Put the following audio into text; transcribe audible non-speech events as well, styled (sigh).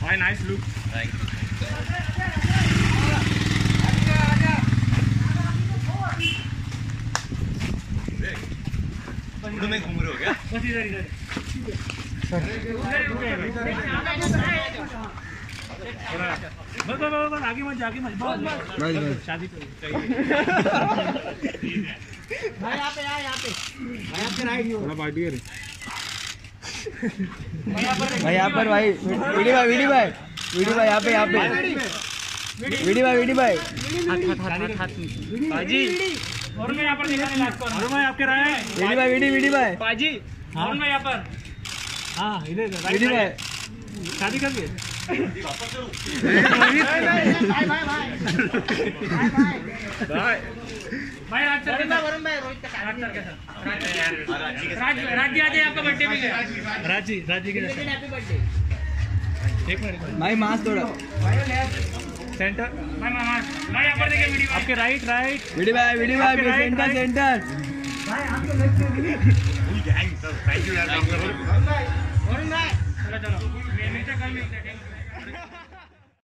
Hi, nice look. Thank you. में घूम रहे हो क्या? बस इधर इधर। बस बस बस बस आगे मत जा, आगे मत बस बस शादी (laughs) भाई यहाँ पर भाई वीडी भाई वीडी भाई वीडी भाई यहाँ पे यहाँ पे। वीडी। भाई वीडी भाई। पाजी और मैं यहाँ पर दिखा नहीं आपको। और मैं आपके रहा है? वीडी भाई वीडी वीडी भाई। पाजी और मैं यहाँ पर। हाँ इधर वीडी भाई। शादी कर भाई है भाई मास्क थोड़ा सेंटर वीडियो आपके राइट राइट वीडी भाई वीडी भाई right, centre right. Centre thank you यार चलो चलो नीचे कल मिलते हैं Yeah.